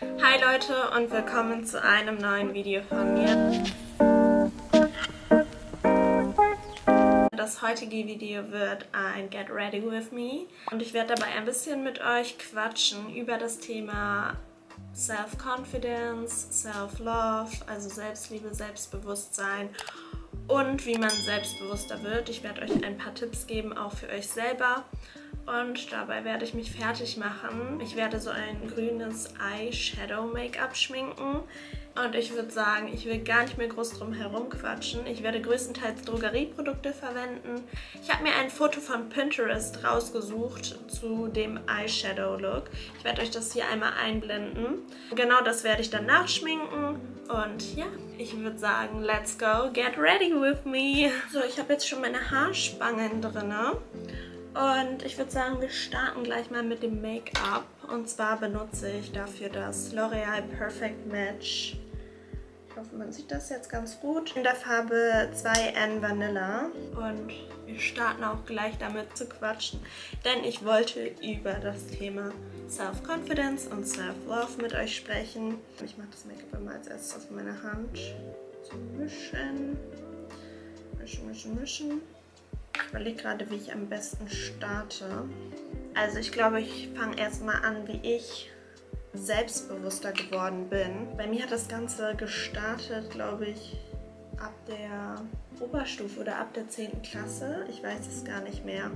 Hi Leute und willkommen zu einem neuen Video von mir. Das heutige Video wird ein Get Ready With Me und ich werde dabei ein bisschen mit euch quatschen über das Thema Self-Confidence, Self-Love, also Selbstliebe, Selbstbewusstsein und wie man selbstbewusster wird. Ich werde euch ein paar Tipps geben, auch für euch selber und dabei werde ich mich fertig machen. Ich werde so ein grünes Eyeshadow-Make-up schminken. Und ich würde sagen, ich will gar nicht mehr groß drum herum quatschen. Ich werde größtenteils Drogerieprodukte verwenden. Ich habe mir ein Foto von Pinterest rausgesucht zu dem Eyeshadow-Look. Ich werde euch das hier einmal einblenden. Genau das werde ich dann nachschminken. Und ja, ich würde sagen, let's go, get ready with me. So, ich habe jetzt schon meine Haarspangen drin. Und ich würde sagen, wir starten gleich mal mit dem Make-up. Und zwar benutze ich dafür das L'Oreal Perfect Match. Ich hoffe, man sieht das jetzt ganz gut. In der Farbe 2N Vanilla. Und wir starten auch gleich damit zu quatschen. Denn ich wollte über das Thema Self-Confidence und Self-Love mit euch sprechen. Ich mache das Make-up immer als erstes auf meine Hand. So mischen. Mischen, mischen, mischen. Ich überlege gerade, wie ich am besten starte. Also ich glaube, ich fange erstmal an, wie ich selbstbewusster geworden bin. Bei mir hat das Ganze gestartet, glaube ich, ab der Oberstufe oder ab der 10. Klasse. Ich weiß es gar nicht mehr.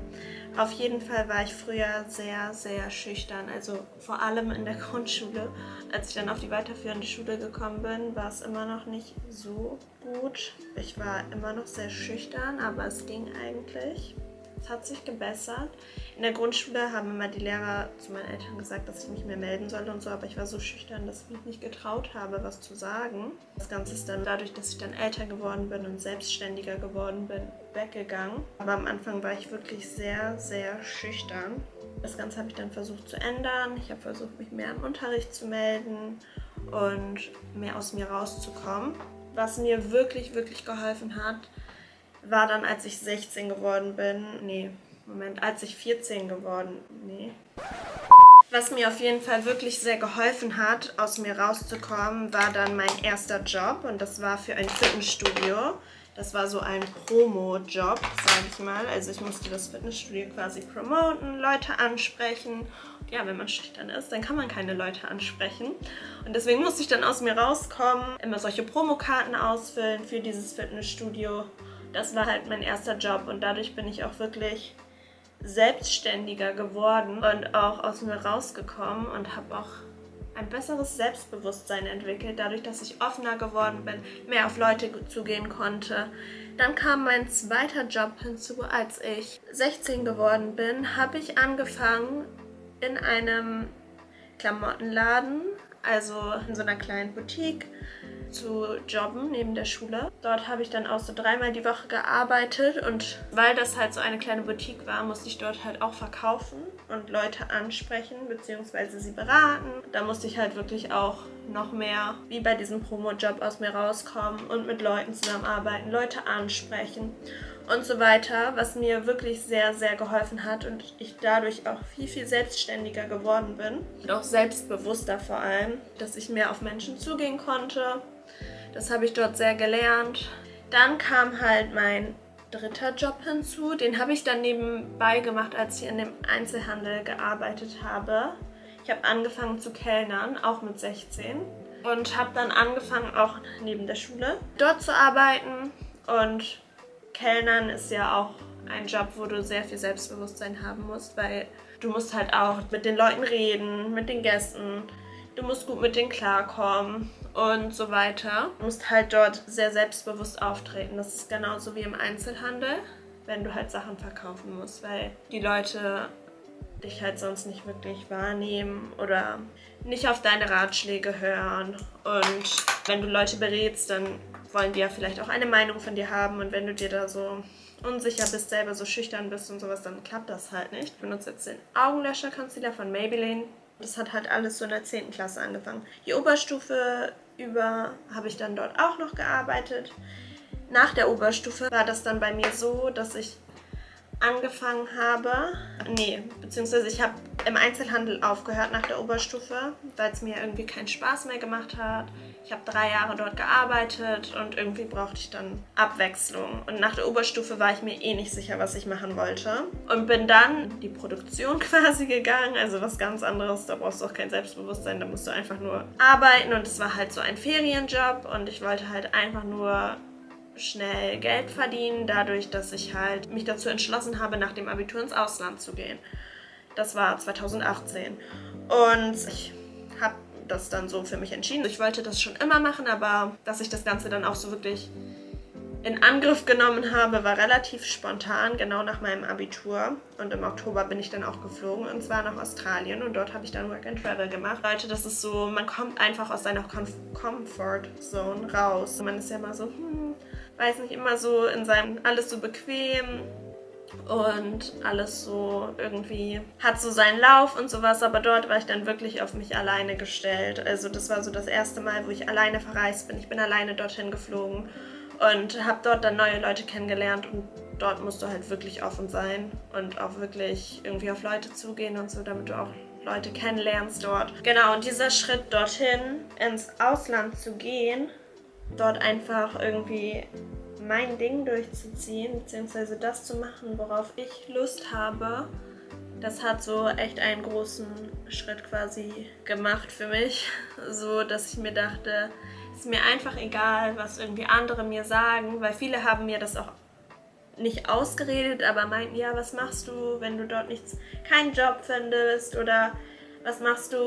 Auf jeden Fall war ich früher sehr, sehr schüchtern. Also vor allem in der Grundschule. Als ich dann auf die weiterführende Schule gekommen bin, war es immer noch nicht so gut. Ich war immer noch sehr schüchtern, aber es ging eigentlich. Es hat sich gebessert. In der Grundschule haben immer die Lehrer zu meinen Eltern gesagt, dass ich mich mehr melden soll und so, aber ich war so schüchtern, dass ich mich nicht getraut habe, was zu sagen. Das Ganze ist dann dadurch, dass ich dann älter geworden bin und selbstständiger geworden bin, weggegangen. Aber am Anfang war ich wirklich sehr, sehr schüchtern. Das Ganze habe ich dann versucht zu ändern. Ich habe versucht, mich mehr im Unterricht zu melden und mehr aus mir rauszukommen. Was mir wirklich, wirklich geholfen hat, war dann, als ich 16 geworden bin. Nee, Moment, als ich 14 geworden. Nee. Was mir auf jeden Fall wirklich sehr geholfen hat, aus mir rauszukommen, war dann mein erster Job und das war für ein Fitnessstudio. Das war so ein Promo-Job, sage ich mal. Also ich musste das Fitnessstudio quasi promoten, Leute ansprechen. Ja, wenn man schüchtern ist, dann kann man keine Leute ansprechen. Und deswegen musste ich dann aus mir rauskommen, immer solche Promokarten ausfüllen für dieses Fitnessstudio das war halt mein erster Job und dadurch bin ich auch wirklich selbstständiger geworden und auch aus mir rausgekommen und habe auch ein besseres Selbstbewusstsein entwickelt, dadurch, dass ich offener geworden bin, mehr auf Leute zugehen konnte. Dann kam mein zweiter Job hinzu, als ich 16 geworden bin, habe ich angefangen in einem Klamottenladen, also in so einer kleinen Boutique zu jobben neben der Schule. Dort habe ich dann auch so dreimal die Woche gearbeitet und weil das halt so eine kleine Boutique war, musste ich dort halt auch verkaufen und Leute ansprechen bzw. sie beraten. Da musste ich halt wirklich auch noch mehr wie bei diesem Promo-Job aus mir rauskommen und mit Leuten zusammenarbeiten, Leute ansprechen und so weiter, was mir wirklich sehr, sehr geholfen hat und ich dadurch auch viel, viel selbstständiger geworden bin. Und auch selbstbewusster vor allem, dass ich mehr auf Menschen zugehen konnte das habe ich dort sehr gelernt. Dann kam halt mein dritter Job hinzu. Den habe ich dann nebenbei gemacht, als ich in dem Einzelhandel gearbeitet habe. Ich habe angefangen zu kellnern, auch mit 16. Und habe dann angefangen, auch neben der Schule, dort zu arbeiten. Und Kellnern ist ja auch ein Job, wo du sehr viel Selbstbewusstsein haben musst, weil du musst halt auch mit den Leuten reden, mit den Gästen. Du musst gut mit denen klarkommen und so weiter. Du musst halt dort sehr selbstbewusst auftreten. Das ist genauso wie im Einzelhandel, wenn du halt Sachen verkaufen musst, weil die Leute dich halt sonst nicht wirklich wahrnehmen oder nicht auf deine Ratschläge hören. Und wenn du Leute berätst, dann wollen die ja vielleicht auch eine Meinung von dir haben. Und wenn du dir da so unsicher bist, selber so schüchtern bist und sowas, dann klappt das halt nicht. Ich benutze jetzt den Augenlöscher-Concealer von Maybelline. Das hat halt alles so in der 10. Klasse angefangen. Die Oberstufe über habe ich dann dort auch noch gearbeitet. Nach der Oberstufe war das dann bei mir so, dass ich angefangen habe, nee, beziehungsweise ich habe im Einzelhandel aufgehört nach der Oberstufe, weil es mir irgendwie keinen Spaß mehr gemacht hat. Ich habe drei Jahre dort gearbeitet und irgendwie brauchte ich dann Abwechslung. Und nach der Oberstufe war ich mir eh nicht sicher, was ich machen wollte. Und bin dann die Produktion quasi gegangen. Also was ganz anderes, da brauchst du auch kein Selbstbewusstsein, da musst du einfach nur arbeiten. Und es war halt so ein Ferienjob und ich wollte halt einfach nur schnell Geld verdienen, dadurch, dass ich halt mich dazu entschlossen habe, nach dem Abitur ins Ausland zu gehen. Das war 2018. Und ich habe das dann so für mich entschieden. Ich wollte das schon immer machen, aber dass ich das Ganze dann auch so wirklich in Angriff genommen habe, war relativ spontan, genau nach meinem Abitur. Und im Oktober bin ich dann auch geflogen und zwar nach Australien und dort habe ich dann Work and Travel gemacht. Leute, das ist so, man kommt einfach aus seiner Comf Comfort Zone raus. Man ist ja immer so, hm, weiß nicht, immer so in seinem, alles so bequem und alles so irgendwie hat so seinen Lauf und sowas, aber dort war ich dann wirklich auf mich alleine gestellt. Also das war so das erste Mal, wo ich alleine verreist bin. Ich bin alleine dorthin geflogen und habe dort dann neue Leute kennengelernt und dort musst du halt wirklich offen sein und auch wirklich irgendwie auf Leute zugehen und so, damit du auch Leute kennenlernst dort. Genau, und dieser Schritt dorthin, ins Ausland zu gehen, dort einfach irgendwie mein Ding durchzuziehen, beziehungsweise das zu machen, worauf ich Lust habe, das hat so echt einen großen Schritt quasi gemacht für mich. So, dass ich mir dachte, ist mir einfach egal, was irgendwie andere mir sagen, weil viele haben mir das auch nicht ausgeredet, aber meinten, ja, was machst du, wenn du dort nichts, keinen Job findest oder was machst du,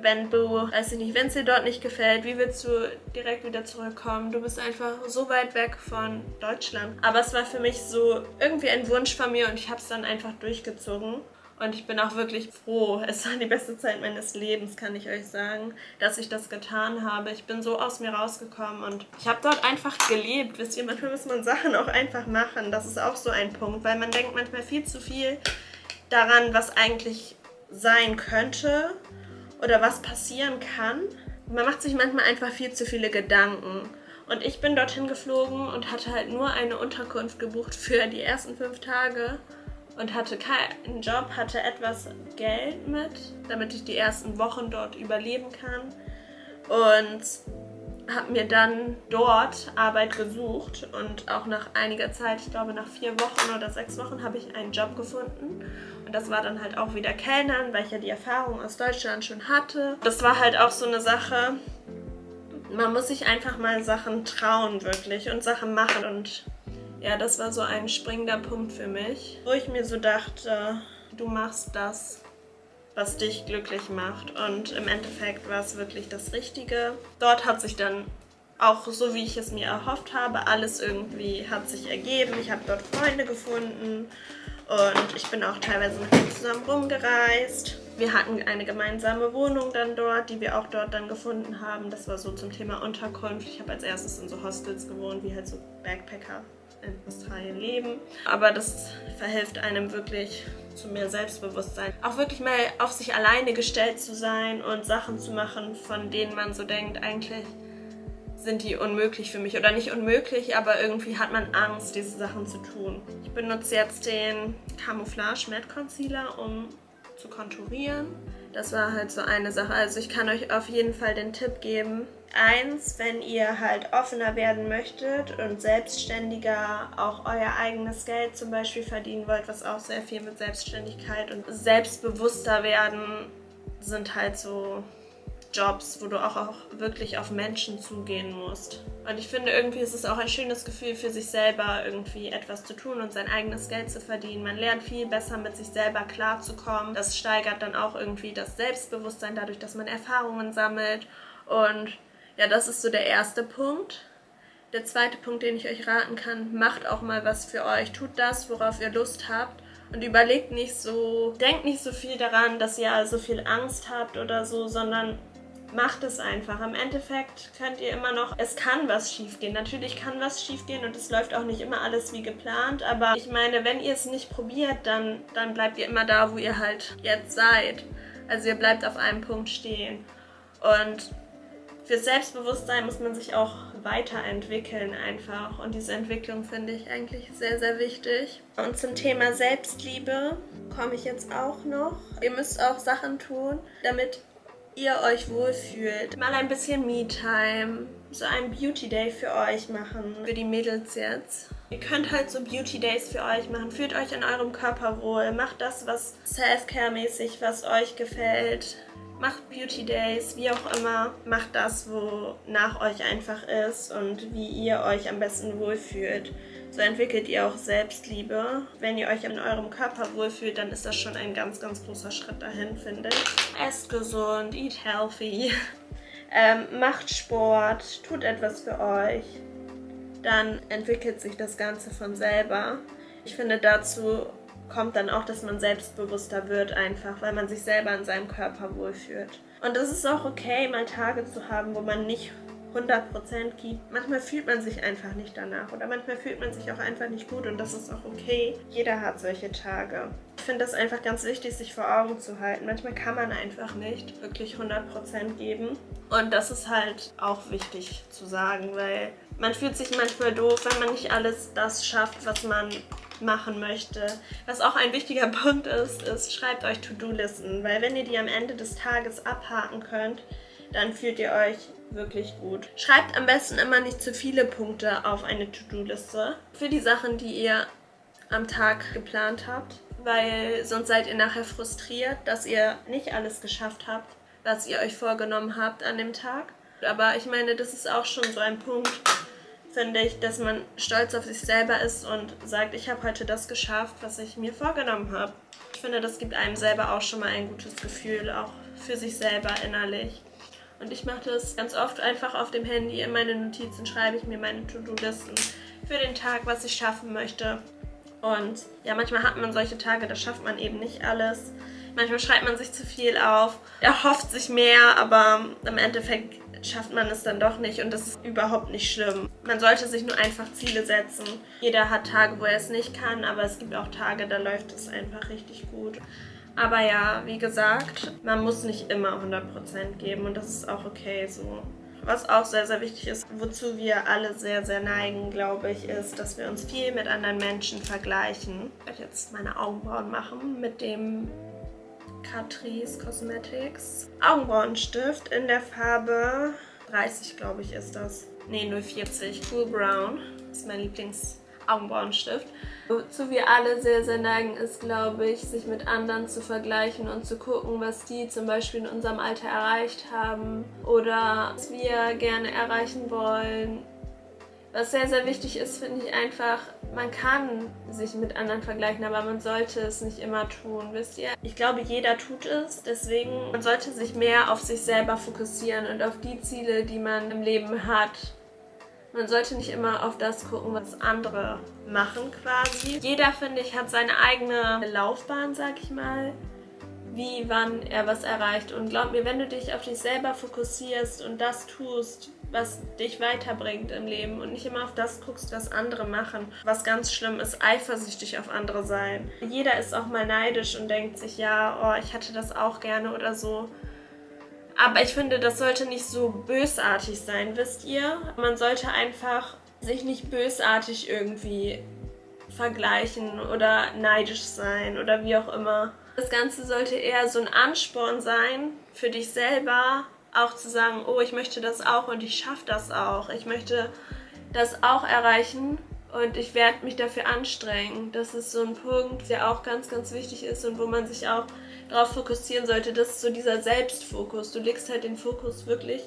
wenn du, weiß ich nicht, wenn es dir dort nicht gefällt, wie willst du direkt wieder zurückkommen? Du bist einfach so weit weg von Deutschland. Aber es war für mich so irgendwie ein Wunsch von mir und ich habe es dann einfach durchgezogen. Und ich bin auch wirklich froh. Es war die beste Zeit meines Lebens, kann ich euch sagen, dass ich das getan habe. Ich bin so aus mir rausgekommen und ich habe dort einfach gelebt. Wisst ihr, manchmal muss man Sachen auch einfach machen. Das ist auch so ein Punkt, weil man denkt manchmal viel zu viel daran, was eigentlich sein könnte oder was passieren kann. Man macht sich manchmal einfach viel zu viele Gedanken. Und ich bin dorthin geflogen und hatte halt nur eine Unterkunft gebucht für die ersten fünf Tage und hatte keinen Job, hatte etwas Geld mit, damit ich die ersten Wochen dort überleben kann. Und habe mir dann dort Arbeit gesucht und auch nach einiger Zeit, ich glaube nach vier Wochen oder sechs Wochen, habe ich einen Job gefunden. Und das war dann halt auch wieder Kellnern, weil ich ja die Erfahrung aus Deutschland schon hatte. Das war halt auch so eine Sache, man muss sich einfach mal Sachen trauen wirklich und Sachen machen. Und ja, das war so ein springender Punkt für mich, wo ich mir so dachte, du machst das, was dich glücklich macht. Und im Endeffekt war es wirklich das Richtige. Dort hat sich dann auch so, wie ich es mir erhofft habe, alles irgendwie hat sich ergeben. Ich habe dort Freunde gefunden und ich bin auch teilweise mit ihm zusammen rumgereist. Wir hatten eine gemeinsame Wohnung dann dort, die wir auch dort dann gefunden haben. Das war so zum Thema Unterkunft. Ich habe als erstes in so Hostels gewohnt, wie halt so Backpacker in Australien leben. Aber das verhilft einem wirklich zu mehr Selbstbewusstsein. Auch wirklich mal auf sich alleine gestellt zu sein und Sachen zu machen, von denen man so denkt, eigentlich sind die unmöglich für mich. Oder nicht unmöglich, aber irgendwie hat man Angst, diese Sachen zu tun. Ich benutze jetzt den Camouflage Matte Concealer, um zu konturieren. Das war halt so eine Sache. Also ich kann euch auf jeden Fall den Tipp geben. Eins, wenn ihr halt offener werden möchtet und selbstständiger auch euer eigenes Geld zum Beispiel verdienen wollt, was auch sehr viel mit Selbstständigkeit und selbstbewusster werden sind halt so Jobs, wo du auch, auch wirklich auf Menschen zugehen musst. Und ich finde, irgendwie ist es auch ein schönes Gefühl für sich selber, irgendwie etwas zu tun und sein eigenes Geld zu verdienen. Man lernt viel besser mit sich selber klarzukommen. Das steigert dann auch irgendwie das Selbstbewusstsein dadurch, dass man Erfahrungen sammelt. Und ja, das ist so der erste Punkt. Der zweite Punkt, den ich euch raten kann, macht auch mal was für euch. Tut das, worauf ihr Lust habt und überlegt nicht so, denkt nicht so viel daran, dass ihr so viel Angst habt oder so, sondern macht es einfach. Im Endeffekt könnt ihr immer noch, es kann was schiefgehen. Natürlich kann was schiefgehen und es läuft auch nicht immer alles wie geplant. Aber ich meine, wenn ihr es nicht probiert, dann, dann bleibt ihr immer da, wo ihr halt jetzt seid. Also ihr bleibt auf einem Punkt stehen. Und Für Selbstbewusstsein muss man sich auch weiterentwickeln einfach. Und diese Entwicklung finde ich eigentlich sehr, sehr wichtig. Und zum Thema Selbstliebe komme ich jetzt auch noch. Ihr müsst auch Sachen tun, damit ihr euch wohlfühlt. Mal ein bisschen Me-Time, so ein Beauty Day für euch machen, für die Mädels jetzt. Ihr könnt halt so Beauty Days für euch machen. Fühlt euch in eurem Körper wohl. Macht das, was Self-Care-mäßig, was euch gefällt. Macht Beauty Days, wie auch immer. Macht das, wo nach euch einfach ist und wie ihr euch am besten wohlfühlt. So entwickelt ihr auch Selbstliebe. Wenn ihr euch in eurem Körper wohlfühlt, dann ist das schon ein ganz, ganz großer Schritt dahin, finde ich. Esst gesund, eat healthy. Ähm, macht Sport, tut etwas für euch. Dann entwickelt sich das Ganze von selber. Ich finde, dazu kommt dann auch, dass man selbstbewusster wird einfach, weil man sich selber in seinem Körper wohlfühlt. Und es ist auch okay, mal Tage zu haben, wo man nicht 100% gibt. Manchmal fühlt man sich einfach nicht danach oder manchmal fühlt man sich auch einfach nicht gut und das ist auch okay. Jeder hat solche Tage. Ich finde das einfach ganz wichtig, sich vor Augen zu halten. Manchmal kann man einfach nicht wirklich 100% geben und das ist halt auch wichtig zu sagen, weil man fühlt sich manchmal doof, wenn man nicht alles das schafft, was man machen möchte. Was auch ein wichtiger Punkt ist, ist, schreibt euch To-Do-Listen, weil wenn ihr die am Ende des Tages abhaken könnt, dann fühlt ihr euch wirklich gut. Schreibt am besten immer nicht zu viele Punkte auf eine To-Do-Liste für die Sachen, die ihr am Tag geplant habt, weil sonst seid ihr nachher frustriert, dass ihr nicht alles geschafft habt, was ihr euch vorgenommen habt an dem Tag. Aber ich meine, das ist auch schon so ein Punkt, finde ich, dass man stolz auf sich selber ist und sagt, ich habe heute das geschafft, was ich mir vorgenommen habe. Ich finde, das gibt einem selber auch schon mal ein gutes Gefühl, auch für sich selber innerlich. Und ich mache das ganz oft einfach auf dem Handy. In meine Notizen schreibe ich mir meine To-Do-Listen für den Tag, was ich schaffen möchte. Und ja, manchmal hat man solche Tage, da schafft man eben nicht alles. Manchmal schreibt man sich zu viel auf, erhofft sich mehr, aber im Endeffekt schafft man es dann doch nicht und das ist überhaupt nicht schlimm. Man sollte sich nur einfach Ziele setzen. Jeder hat Tage, wo er es nicht kann, aber es gibt auch Tage, da läuft es einfach richtig gut. Aber ja, wie gesagt, man muss nicht immer 100% geben und das ist auch okay so. Was auch sehr, sehr wichtig ist, wozu wir alle sehr, sehr neigen, glaube ich, ist, dass wir uns viel mit anderen Menschen vergleichen. Ich werde jetzt meine Augenbrauen machen mit dem Catrice Cosmetics Augenbrauenstift in der Farbe 30, glaube ich, ist das. Ne, 040. Cool Brown. Ist mein Lieblings Augenbrauenstift. Wozu wir alle sehr, sehr neigen, ist, glaube ich, sich mit anderen zu vergleichen und zu gucken, was die zum Beispiel in unserem Alter erreicht haben oder was wir gerne erreichen wollen was sehr, sehr wichtig ist, finde ich einfach, man kann sich mit anderen vergleichen, aber man sollte es nicht immer tun, wisst ihr? Ich glaube, jeder tut es, deswegen man sollte sich mehr auf sich selber fokussieren und auf die Ziele, die man im Leben hat. Man sollte nicht immer auf das gucken, was andere machen quasi. Jeder, finde ich, hat seine eigene Laufbahn, sag ich mal wie, wann er was erreicht. Und glaub mir, wenn du dich auf dich selber fokussierst und das tust, was dich weiterbringt im Leben und nicht immer auf das guckst, was andere machen. Was ganz schlimm ist, eifersüchtig auf andere sein. Jeder ist auch mal neidisch und denkt sich, ja, oh, ich hatte das auch gerne oder so. Aber ich finde, das sollte nicht so bösartig sein, wisst ihr? Man sollte einfach sich nicht bösartig irgendwie vergleichen oder neidisch sein oder wie auch immer. Das Ganze sollte eher so ein Ansporn sein für dich selber, auch zu sagen, oh, ich möchte das auch und ich schaffe das auch. Ich möchte das auch erreichen und ich werde mich dafür anstrengen. Das ist so ein Punkt, der auch ganz, ganz wichtig ist und wo man sich auch darauf fokussieren sollte. Das ist so dieser Selbstfokus. Du legst halt den Fokus wirklich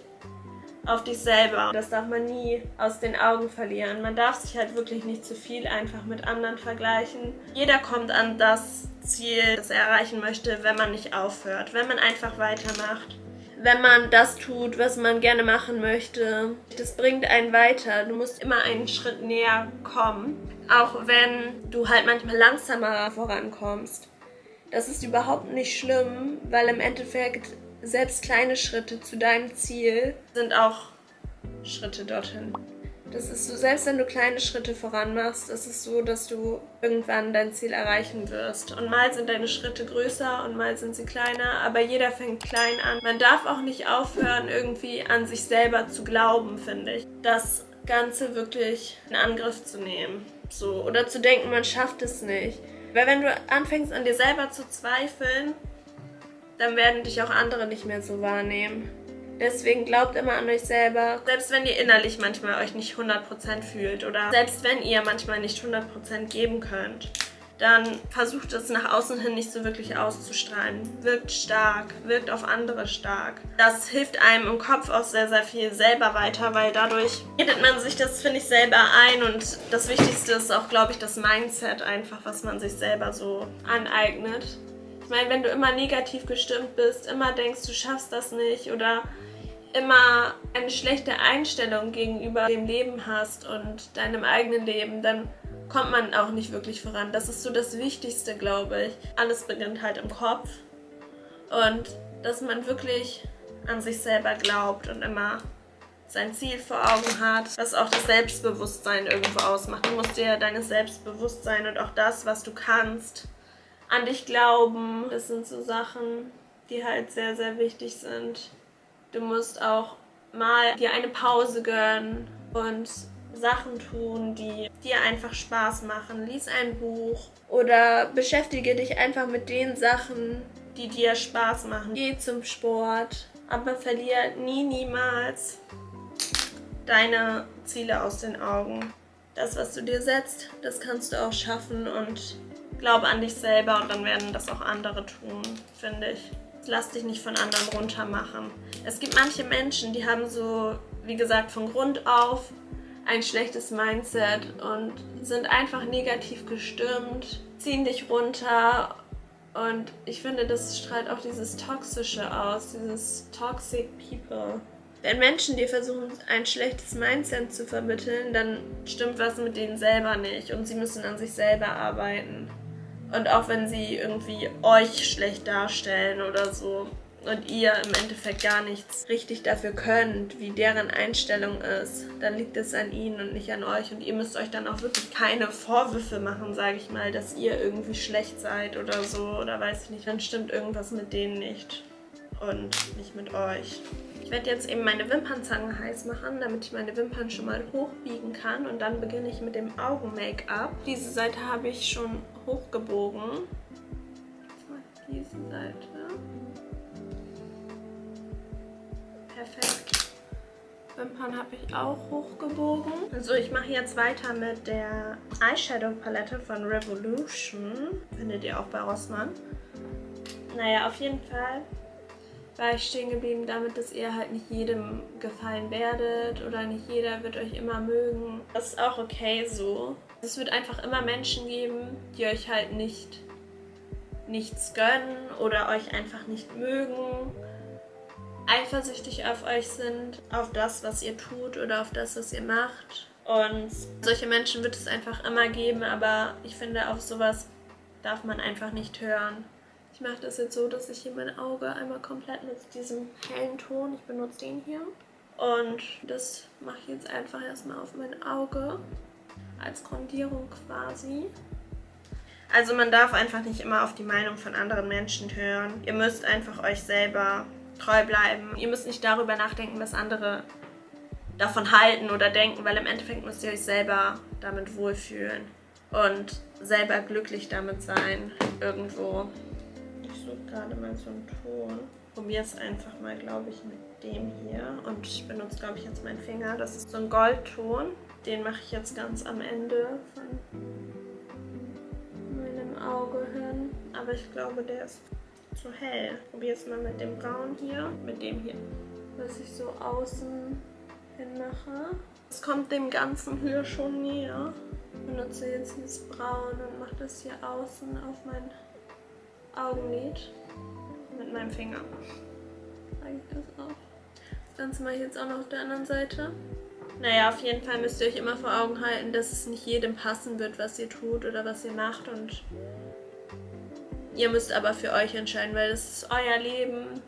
auf dich selber. Das darf man nie aus den Augen verlieren. Man darf sich halt wirklich nicht zu viel einfach mit anderen vergleichen. Jeder kommt an das Ziel, das er erreichen möchte, wenn man nicht aufhört, wenn man einfach weitermacht wenn man das tut, was man gerne machen möchte. Das bringt einen weiter. Du musst immer einen Schritt näher kommen, auch wenn du halt manchmal langsamer vorankommst. Das ist überhaupt nicht schlimm, weil im Endeffekt selbst kleine Schritte zu deinem Ziel sind auch Schritte dorthin. Das ist so, selbst wenn du kleine Schritte voran machst, ist es so, dass du irgendwann dein Ziel erreichen wirst. Und mal sind deine Schritte größer und mal sind sie kleiner, aber jeder fängt klein an. Man darf auch nicht aufhören, irgendwie an sich selber zu glauben, finde ich. Das Ganze wirklich in Angriff zu nehmen. So, oder zu denken, man schafft es nicht. Weil wenn du anfängst an dir selber zu zweifeln, dann werden dich auch andere nicht mehr so wahrnehmen. Deswegen glaubt immer an euch selber. Selbst wenn ihr innerlich manchmal euch nicht 100% fühlt oder selbst wenn ihr manchmal nicht 100% geben könnt, dann versucht es nach außen hin nicht so wirklich auszustrahlen. Wirkt stark, wirkt auf andere stark. Das hilft einem im Kopf auch sehr, sehr viel selber weiter, weil dadurch redet man sich das, finde ich, selber ein und das Wichtigste ist auch, glaube ich, das Mindset einfach, was man sich selber so aneignet. Ich meine, wenn du immer negativ gestimmt bist, immer denkst, du schaffst das nicht oder immer eine schlechte Einstellung gegenüber dem Leben hast und deinem eigenen Leben, dann kommt man auch nicht wirklich voran. Das ist so das Wichtigste, glaube ich. Alles beginnt halt im Kopf und dass man wirklich an sich selber glaubt und immer sein Ziel vor Augen hat, was auch das Selbstbewusstsein irgendwo ausmacht. Du musst dir deines Selbstbewusstsein und auch das, was du kannst, an dich glauben. Das sind so Sachen, die halt sehr, sehr wichtig sind. Du musst auch mal dir eine Pause gönnen und Sachen tun, die dir einfach Spaß machen. Lies ein Buch oder beschäftige dich einfach mit den Sachen, die dir Spaß machen. Geh zum Sport, aber verlier nie, niemals deine Ziele aus den Augen. Das, was du dir setzt, das kannst du auch schaffen und glaube an dich selber und dann werden das auch andere tun, finde ich lass dich nicht von anderen runtermachen. Es gibt manche Menschen, die haben so, wie gesagt, von Grund auf ein schlechtes Mindset und sind einfach negativ gestimmt, ziehen dich runter und ich finde, das strahlt auch dieses Toxische aus, dieses Toxic People. Wenn Menschen dir versuchen, ein schlechtes Mindset zu vermitteln, dann stimmt was mit denen selber nicht und sie müssen an sich selber arbeiten. Und auch wenn sie irgendwie euch schlecht darstellen oder so und ihr im Endeffekt gar nichts richtig dafür könnt, wie deren Einstellung ist, dann liegt es an ihnen und nicht an euch. Und ihr müsst euch dann auch wirklich keine Vorwürfe machen, sage ich mal, dass ihr irgendwie schlecht seid oder so oder weiß ich nicht. Dann stimmt irgendwas mit denen nicht und nicht mit euch. Ich werde jetzt eben meine Wimpernzange heiß machen, damit ich meine Wimpern schon mal hochbiegen kann. Und dann beginne ich mit dem Augen-Make-up. Diese Seite habe ich schon hochgebogen. Diese Seite. Perfekt. Wimpern habe ich auch hochgebogen. So, ich mache jetzt weiter mit der Eyeshadow-Palette von Revolution. Findet ihr auch bei Rossmann. Naja, auf jeden Fall war ich stehen geblieben damit, dass ihr halt nicht jedem gefallen werdet oder nicht jeder wird euch immer mögen. Das ist auch okay so. Es wird einfach immer Menschen geben, die euch halt nicht nichts gönnen oder euch einfach nicht mögen, eifersüchtig auf euch sind, auf das, was ihr tut oder auf das, was ihr macht. Und solche Menschen wird es einfach immer geben, aber ich finde, auf sowas darf man einfach nicht hören. Ich mache das jetzt so, dass ich hier mein Auge einmal komplett mit diesem hellen Ton, ich benutze den hier. Und das mache ich jetzt einfach erstmal auf mein Auge als Grundierung quasi. Also man darf einfach nicht immer auf die Meinung von anderen Menschen hören. Ihr müsst einfach euch selber treu bleiben. Ihr müsst nicht darüber nachdenken, was andere davon halten oder denken, weil im Endeffekt müsst ihr euch selber damit wohlfühlen und selber glücklich damit sein irgendwo suche gerade mal so einen Ton. Probiere es einfach mal, glaube ich, mit dem hier. Und ich benutze, glaube ich, jetzt meinen Finger. Das ist so ein Goldton. Den mache ich jetzt ganz am Ende von meinem Auge hin. Aber ich glaube, der ist zu hell. Probiere es mal mit dem Braun hier. Mit dem hier. Was ich so außen hin mache. Es kommt dem Ganzen hier schon näher. Ich benutze jetzt dieses Braun und mache das hier außen auf mein Augenlid mit meinem Finger. Zeige ich das auch. Das Ganze mache ich jetzt auch noch auf der anderen Seite. Naja, auf jeden Fall müsst ihr euch immer vor Augen halten, dass es nicht jedem passen wird, was ihr tut oder was ihr macht. Und ihr müsst aber für euch entscheiden, weil das ist euer Leben.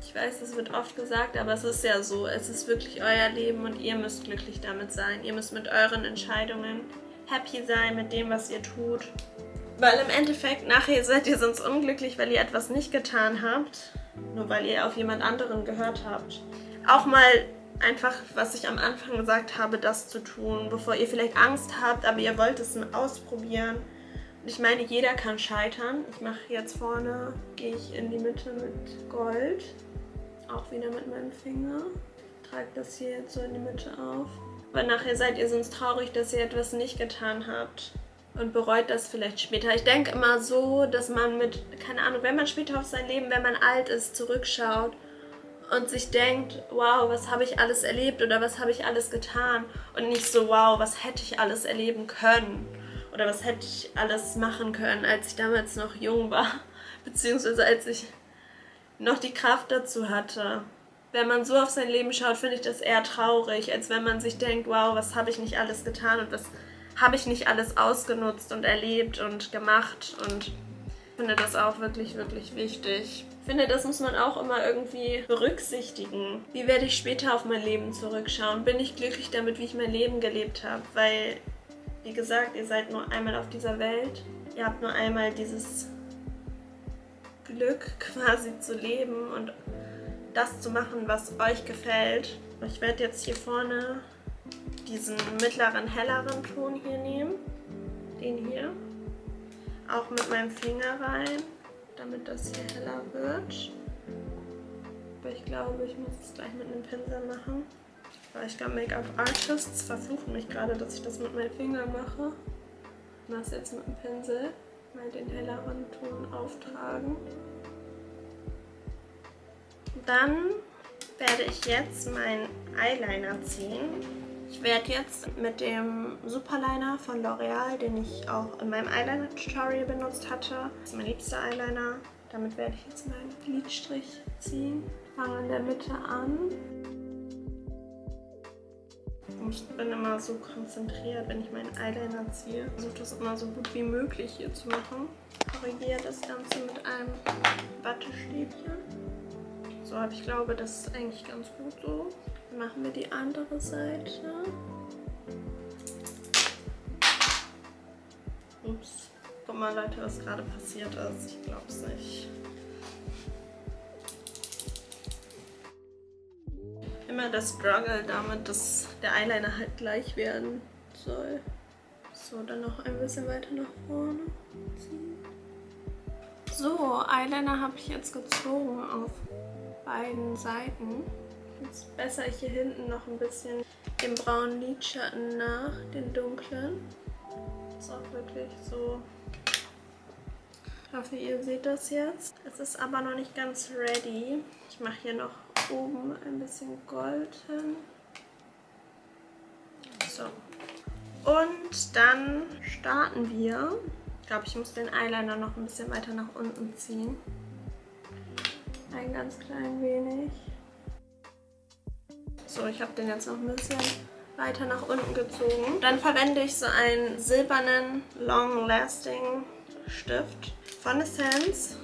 Ich weiß, das wird oft gesagt, aber es ist ja so. Es ist wirklich euer Leben und ihr müsst glücklich damit sein. Ihr müsst mit euren Entscheidungen happy sein mit dem, was ihr tut. Weil im Endeffekt nachher seid ihr sonst unglücklich, weil ihr etwas nicht getan habt. Nur weil ihr auf jemand anderen gehört habt. Auch mal einfach, was ich am Anfang gesagt habe, das zu tun, bevor ihr vielleicht Angst habt, aber ihr wollt es ausprobieren. Und ich meine, jeder kann scheitern. Ich mache jetzt vorne, gehe ich in die Mitte mit Gold. Auch wieder mit meinem Finger. Trage das hier jetzt so in die Mitte auf. Weil nachher seid ihr sonst traurig, dass ihr etwas nicht getan habt und bereut das vielleicht später. Ich denke immer so, dass man mit, keine Ahnung, wenn man später auf sein Leben, wenn man alt ist, zurückschaut und sich denkt, wow, was habe ich alles erlebt oder was habe ich alles getan und nicht so, wow, was hätte ich alles erleben können oder was hätte ich alles machen können, als ich damals noch jung war, beziehungsweise als ich noch die Kraft dazu hatte. Wenn man so auf sein Leben schaut, finde ich das eher traurig, als wenn man sich denkt, wow, was habe ich nicht alles getan und was habe ich nicht alles ausgenutzt und erlebt und gemacht und finde das auch wirklich, wirklich wichtig. Ich finde, das muss man auch immer irgendwie berücksichtigen. Wie werde ich später auf mein Leben zurückschauen? Bin ich glücklich damit, wie ich mein Leben gelebt habe? Weil, wie gesagt, ihr seid nur einmal auf dieser Welt. Ihr habt nur einmal dieses Glück quasi zu leben und das zu machen, was euch gefällt. Ich werde jetzt hier vorne diesen mittleren, helleren Ton hier nehmen. Den hier. Auch mit meinem Finger rein, damit das hier heller wird. Aber ich glaube, ich muss es gleich mit einem Pinsel machen. Weil ich glaube, Make-up-Artists verfluchen mich gerade, dass ich das mit meinem Finger mache. Ich mache jetzt mit dem Pinsel. Mal den helleren Ton auftragen. Dann werde ich jetzt meinen Eyeliner ziehen. Ich werde jetzt mit dem Superliner von L'Oreal, den ich auch in meinem Eyeliner-Tutorial benutzt hatte, das ist mein liebster Eyeliner. Damit werde ich jetzt meinen Lidstrich ziehen. Fange in der Mitte an. Ich bin immer so konzentriert, wenn ich meinen Eyeliner ziehe. Ich versuche das immer so gut wie möglich hier zu machen. Korrigiere das Ganze mit einem Wattestäbchen. So, aber ich glaube, das ist eigentlich ganz gut so. Machen wir die andere Seite. Ups. Guck mal, Leute, was gerade passiert ist. Ich glaube es nicht. Immer der Struggle damit, dass der Eyeliner halt gleich werden soll. So, dann noch ein bisschen weiter nach vorne ziehen. So, Eyeliner habe ich jetzt gezogen auf beiden Seiten. Jetzt bessere ich hier hinten noch ein bisschen den braunen Lidschatten nach, den dunklen. Ist auch wirklich so... Ich hoffe, ihr seht das jetzt. Es ist aber noch nicht ganz ready. Ich mache hier noch oben ein bisschen Gold hin. So. Und dann starten wir. Ich glaube, ich muss den Eyeliner noch ein bisschen weiter nach unten ziehen. Ein ganz klein wenig. So, ich habe den jetzt noch ein bisschen weiter nach unten gezogen. Dann verwende ich so einen silbernen Long Lasting Stift von Essence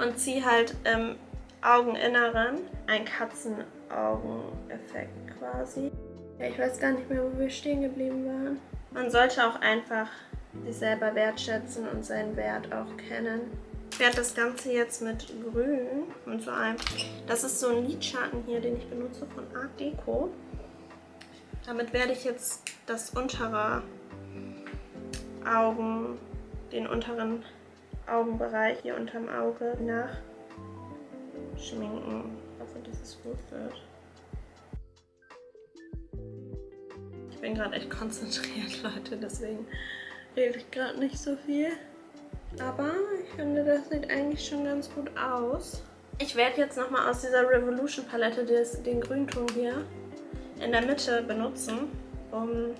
und ziehe halt im Augeninneren einen Katzenaugeneffekt quasi. Ich weiß gar nicht mehr, wo wir stehen geblieben waren. Man sollte auch einfach sich selber wertschätzen und seinen Wert auch kennen. Ich werde das Ganze jetzt mit Grün und so einem. Das ist so ein Lidschatten hier, den ich benutze von Art Deco. Damit werde ich jetzt das untere Augen, den unteren Augenbereich hier unterm Auge nachschminken. Ich hoffe, dass es gut wird. Ich bin gerade echt konzentriert, Leute, deswegen rede ich gerade nicht so viel. Aber ich finde, das sieht eigentlich schon ganz gut aus. Ich werde jetzt nochmal aus dieser Revolution Palette des, den Grünton hier in der Mitte benutzen, um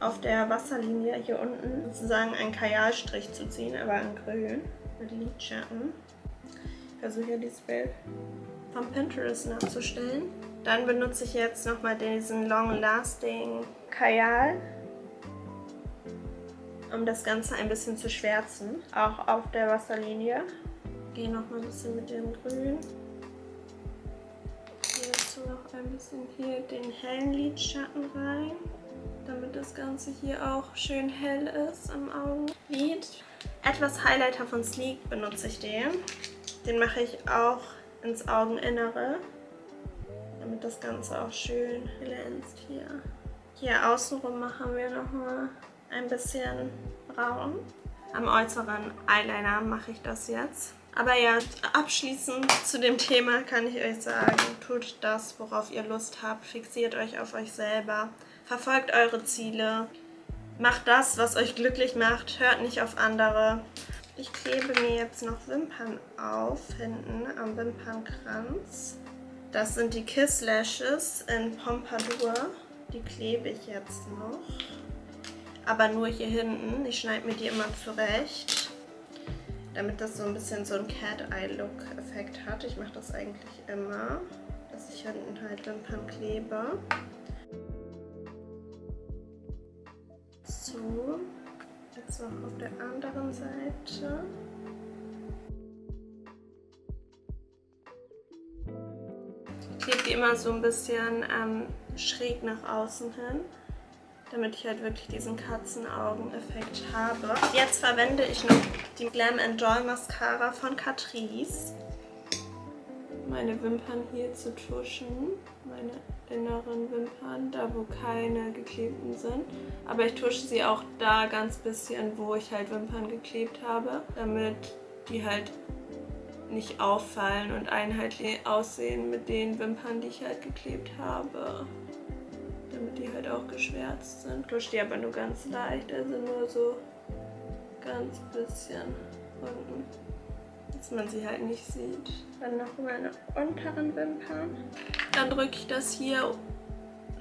auf der Wasserlinie hier unten sozusagen einen Kajalstrich zu ziehen, aber in grün mit Lidschatten. Ich versuche hier dieses Bild vom Pinterest nachzustellen. Dann benutze ich jetzt nochmal diesen Long Lasting Kajal um das Ganze ein bisschen zu schwärzen. Auch auf der Wasserlinie. Gehe noch mal ein bisschen mit dem Grün. ein bisschen hier den hellen Lidschatten rein, damit das Ganze hier auch schön hell ist am Augenlid. Etwas Highlighter von Sleek benutze ich den. Den mache ich auch ins Augeninnere, damit das Ganze auch schön glänzt hier. Hier außenrum machen wir nochmal ein bisschen braun. Am äußeren Eyeliner mache ich das jetzt. Aber ja, abschließend zu dem Thema kann ich euch sagen, tut das, worauf ihr Lust habt. Fixiert euch auf euch selber. Verfolgt eure Ziele. Macht das, was euch glücklich macht. Hört nicht auf andere. Ich klebe mir jetzt noch Wimpern auf, hinten am Wimpernkranz. Das sind die Kiss Lashes in Pompadour. Die klebe ich jetzt noch. Aber nur hier hinten. Ich schneide mir die immer zurecht. Damit das so ein bisschen so ein Cat-Eye-Look-Effekt hat. Ich mache das eigentlich immer. Dass ich hinten halt Wimpern klebe. So. Jetzt noch auf der anderen Seite. Ich klebe die immer so ein bisschen ähm, schräg nach außen hin, damit ich halt wirklich diesen Katzenaugen-Effekt habe. Jetzt verwende ich noch die Glam Joy Mascara von Catrice. Meine Wimpern hier zu tuschen, meine inneren Wimpern, da wo keine geklebten sind. Aber ich tusche sie auch da ganz bisschen, wo ich halt Wimpern geklebt habe, damit die halt nicht auffallen und einheitlich aussehen mit den Wimpern, die ich halt geklebt habe. Damit die halt auch geschwärzt sind. Tusche die aber nur ganz leicht, also nur so ganz bisschen unten. Dass man sie halt nicht sieht. Dann noch meine unteren Wimpern. Dann drücke ich das hier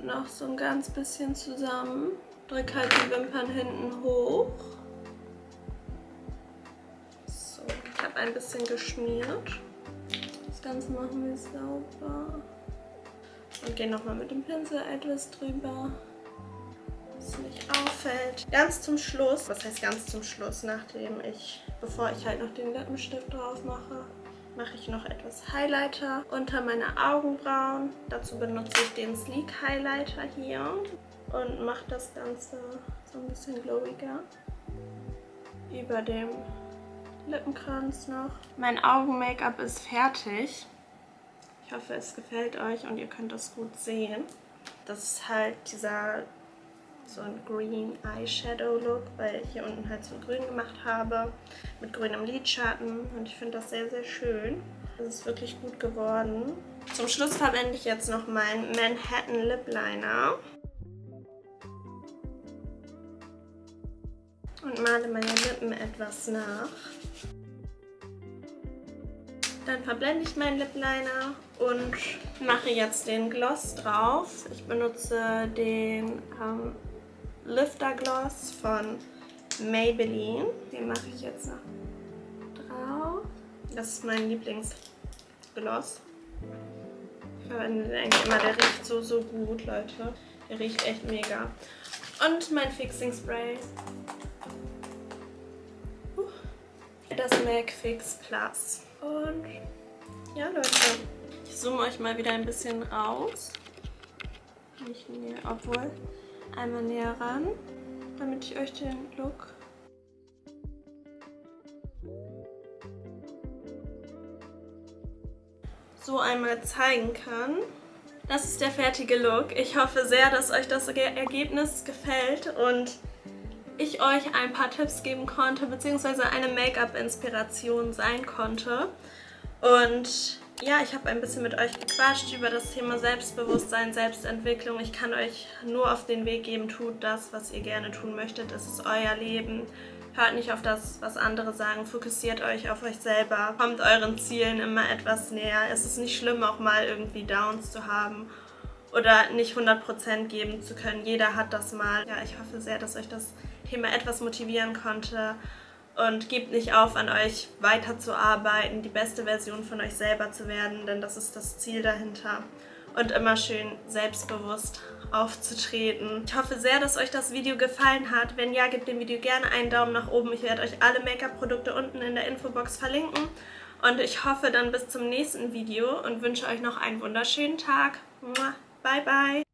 noch so ein ganz bisschen zusammen. Drücke halt die Wimpern hinten hoch. Ich habe ein bisschen geschmiert. Das Ganze machen wir sauber. Und gehen nochmal mit dem Pinsel etwas drüber, dass es nicht auffällt. Ganz zum Schluss, was heißt ganz zum Schluss, nachdem ich, bevor ich halt noch den Lippenstift drauf mache, mache ich noch etwas Highlighter unter meine Augenbrauen. Dazu benutze ich den Sleek Highlighter hier und mache das Ganze so ein bisschen glowiger über dem Lippenkranz noch. Mein Augen-Make-up ist fertig. Ich hoffe, es gefällt euch und ihr könnt das gut sehen. Das ist halt dieser so ein Green Eyeshadow Look, weil ich hier unten halt so grün gemacht habe mit grünem Lidschatten und ich finde das sehr, sehr schön. Das ist wirklich gut geworden. Zum Schluss verwende ich jetzt noch meinen Manhattan Lip Liner. Und male meine Lippen etwas nach. Dann verblende ich meinen Lip Liner und mache jetzt den Gloss drauf. Ich benutze den ähm, Lifter Gloss von Maybelline. Den mache ich jetzt noch drauf. Das ist mein Lieblingsgloss. Ich verwende den eigentlich immer. Der riecht so, so gut, Leute. Der riecht echt mega. Und mein Fixing Spray. Das MAC Fix Plus. Und ja, Leute, ich zoome euch mal wieder ein bisschen raus. Nicht näher, obwohl einmal näher ran, damit ich euch den Look so einmal zeigen kann. Das ist der fertige Look. Ich hoffe sehr, dass euch das Ergebnis gefällt und ich euch ein paar Tipps geben konnte, beziehungsweise eine Make-up-Inspiration sein konnte. Und ja, ich habe ein bisschen mit euch gequatscht über das Thema Selbstbewusstsein, Selbstentwicklung. Ich kann euch nur auf den Weg geben, tut das, was ihr gerne tun möchtet. Es ist euer Leben. Hört nicht auf das, was andere sagen. Fokussiert euch auf euch selber. Kommt euren Zielen immer etwas näher. Es ist nicht schlimm, auch mal irgendwie Downs zu haben oder nicht 100% geben zu können. Jeder hat das mal. Ja, ich hoffe sehr, dass euch das Thema etwas motivieren konnte und gebt nicht auf, an euch weiterzuarbeiten, die beste Version von euch selber zu werden, denn das ist das Ziel dahinter. Und immer schön selbstbewusst aufzutreten. Ich hoffe sehr, dass euch das Video gefallen hat. Wenn ja, gebt dem Video gerne einen Daumen nach oben. Ich werde euch alle Make-up-Produkte unten in der Infobox verlinken. Und ich hoffe dann bis zum nächsten Video und wünsche euch noch einen wunderschönen Tag. Bye, bye.